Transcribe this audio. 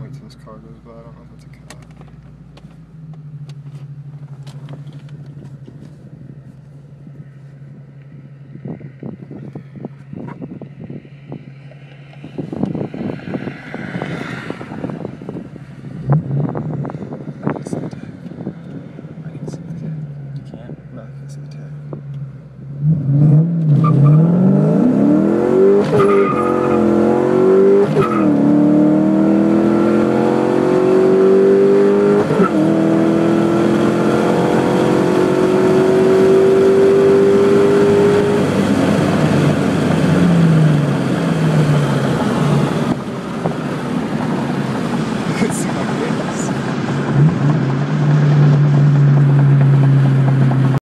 wait till this car goes by. I don't know if it's a cat. I can see the tag. You can't? No, I can't see the tag. Yes.